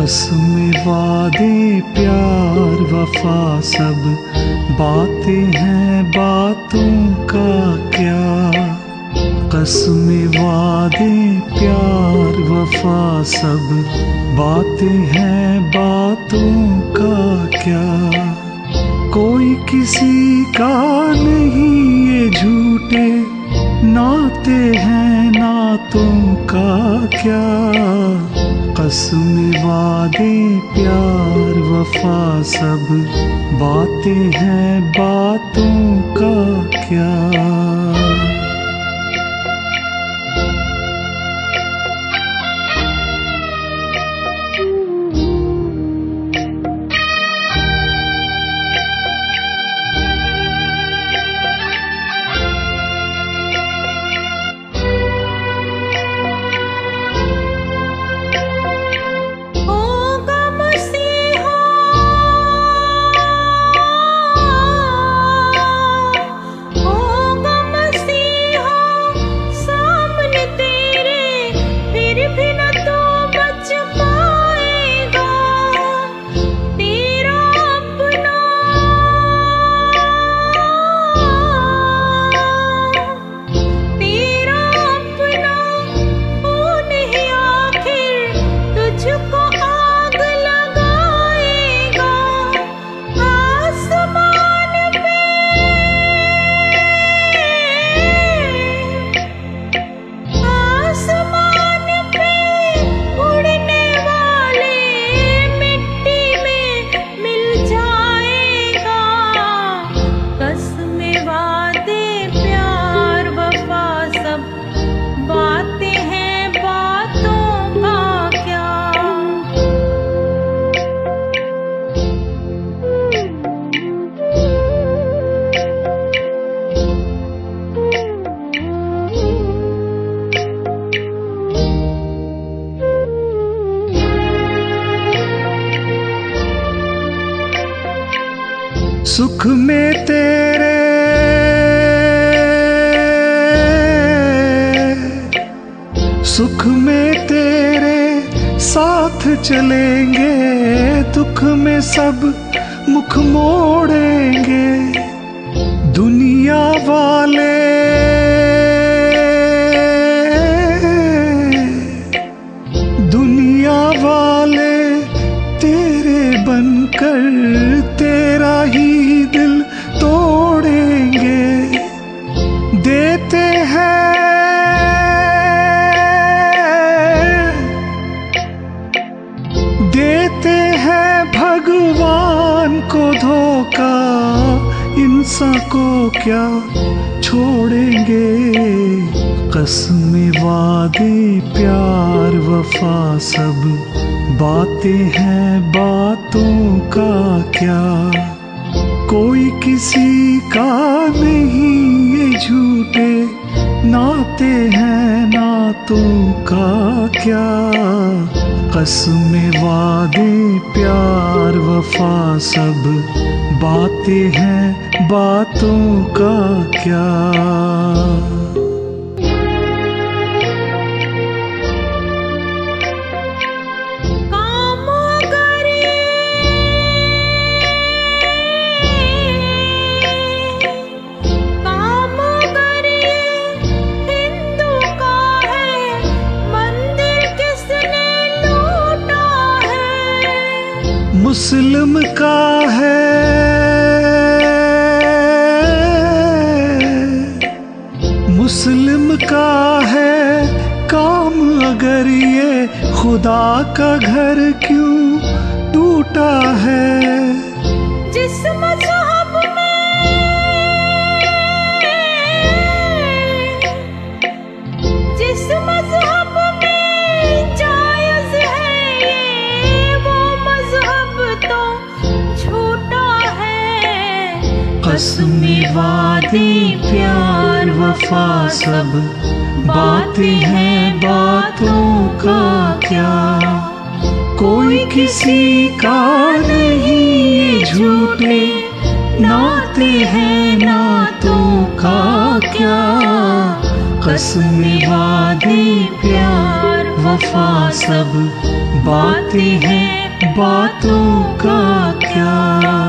कसम वादे, प्यार, वफा, सब बातें हैं बातों का क्या? कसम वादे, प्यार, वफा, सब बातें हैं बातों का क्या? कोई किसी का नहीं ये झूठे नाते हैं, नातों का क्या? कसम वादे प्यार वफा सब बातें हैं बातों का क्या? सुख में तेरे सुख में तेरे साथ चलेंगे, दुख में सब मुख मोड़ेंगे। दुनिया वाले देते हैं भगवान को धोखा इंसान को क्या छोड़ेंगे? कसम वादे, प्यार, वफा, सब बातें हैं, बातों का क्या? कोई किसी का नहीं ये झूठे नाते हैं, नातों का क्या? कसम वादे प्यार वफा सब बातें हैं बातों का क्या? मुस्लिम का है। मुस्लिम का है। काम अगर ये खुदा का घर क्यों टूटा है? जिस मज़हब कसम वादे, प्यार, वफा सब। बातें हैं बातों का क्या? कोई किसी का नहीं झूठे। नाते हैं नातों का क्या? कसम वादे, प्यार, वफा सब। बातें हैं बातों का क्या?